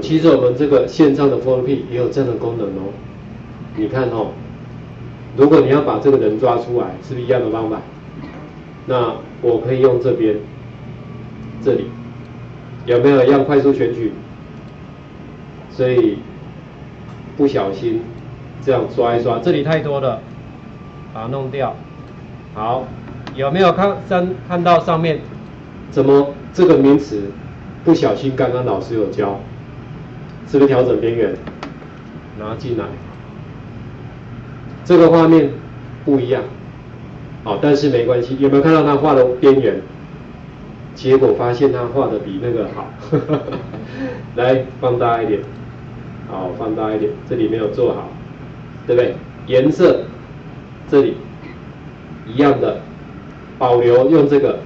其实我们这个线上的 f o l o P 也有这样的功能哦。你看哦，如果你要把这个人抓出来，是不是一样的方法？那我可以用这边，这里有没有一样快速选取？所以不小心这样刷一刷，这里太多了，把它弄掉。好，有没有看上看到上面？怎么这个名词不小心刚刚老师有教，是不是调整边缘？拿进来，这个画面不一样。好，但是没关系，有没有看到他画的边缘？结果发现他画的比那个好，来放大一点，好，放大一点，这里没有做好，对不对？颜色这里一样的，保留用这个，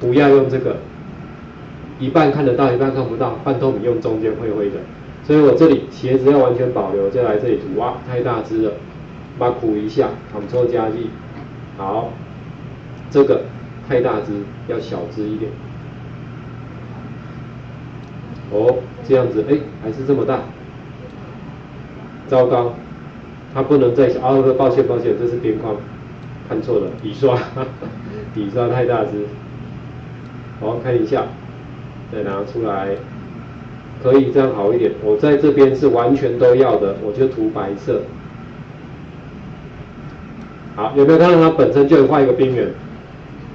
不要用这个，一半看得到，一半看不到，半透明用中间灰灰的，所以我这里鞋子要完全保留，就来这里涂，哇，太大只了，把苦一下，Ctrl 加 G。好，这个太大只，要小只一点。哦，这样子，哎，还是这么大。糟糕，它不能再小。啊，抱歉抱歉，这是边框，看错了，底刷，底刷太大只。好，看一下，再拿出来，可以这样好一点。我在这边是完全都要的，我就涂白色。好，有没有看到它本身就画一个边缘，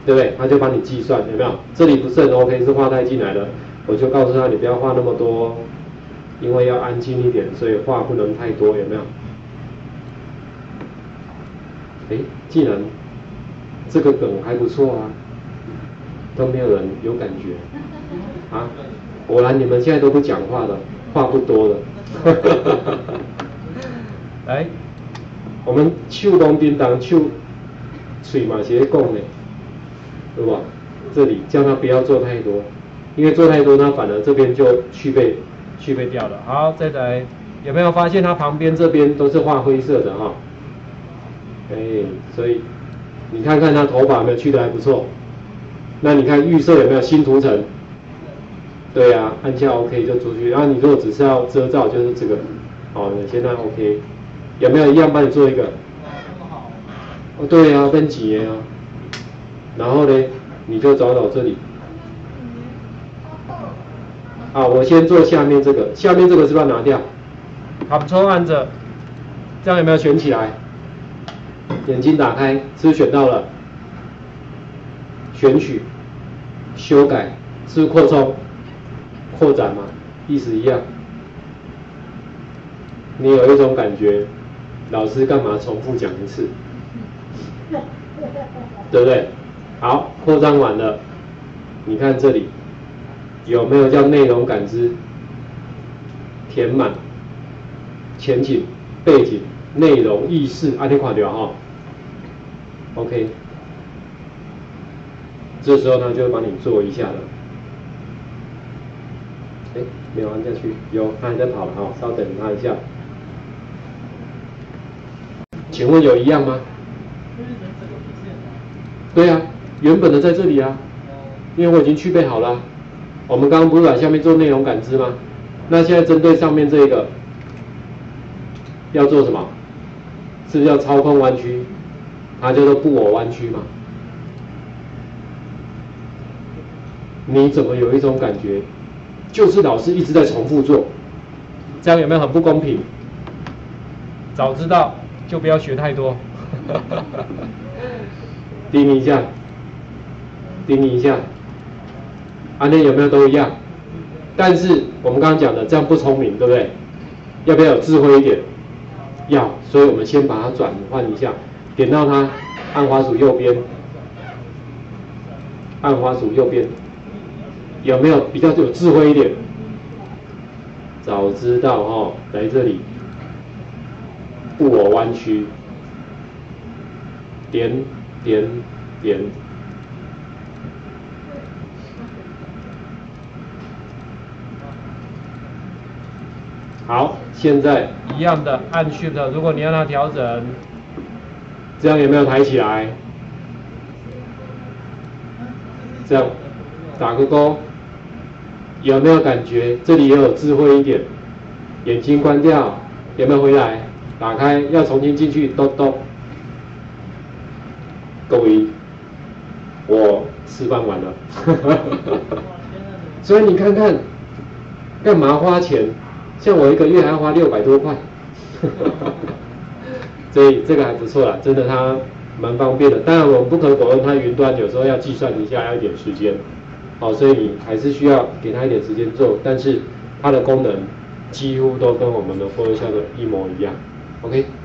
对不对？它就帮你计算，有没有？这里不是很 OK，是画太进来了，我就告诉他你不要画那么多，因为要安静一点，所以画不能太多，有没有？哎，既然这个梗还不错啊，都没有人有感觉啊，果然你们现在都不讲话了，话不多了，来。我们手动叮当，手嘴嘛是讲呢，对吧？这里叫他不要做太多，因为做太多，他反而这边就去背去背掉了。好，再来，有没有发现它旁边这边都是画灰色的哈？哎，所以你看看他头发有没有去的还不错。那你看预设有没有新图层？对呀，按下 OK 就出去。然后你如果只是要遮罩，就是这个。好，你现在 OK。有没有一样帮你做一个？哦，对呀，分几页啊？然后呢，你就找到这里。啊，我先做下面这个，下面这个是不是要拿掉？好，抽按着，这样有没有选起来？眼睛打开，是不是选到了？选取，修改，是扩充、扩展嘛？意思一样。你有一种感觉。老师干嘛重复讲一次？对不对？好，扩张完了，你看这里有没有叫内容感知？填满前景、背景、内容、意识，阿天垮掉哈。OK，这时候呢就会帮你做一下了。哎，没有按下去，有，他还在跑了哈，稍等他一下。请问有一样吗？对呀，原本的在这里啊，因为我已经去备好了。我们刚刚不是在下面做内容感知吗？那现在针对上面这个，要做什么？是不是要操控弯曲？它叫做布偶弯曲嘛？你怎么有一种感觉，就是老师一直在重复做，这样有没有很不公平？早知道。就不要学太多，盯一下，盯一下，啊，那有没有都一样？但是我们刚刚讲的这样不聪明，对不对？要不要有智慧一点？要，所以我们先把它转换一下，点到它，按滑鼠右边，按滑鼠右边，有没有比较有智慧一点？早知道哦，来这里。布偶弯曲，点点点，好，现在一样的按 Shift，如果你让它调整，这样有没有抬起来？这样打个勾，有没有感觉？这里也有智慧一点，眼睛关掉，有没有回来？打开，要重新进去，咚咚。各位，我示范完了。所以你看看，干嘛花钱？像我一个月还要花六百多块。所以这个还不错啦，真的它蛮方便的。当然我们不可否认，它云端有时候要计算一下，要一点时间。好，所以你还是需要给它一点时间做，但是它的功能几乎都跟我们的 Photoshop 一模一样。OK。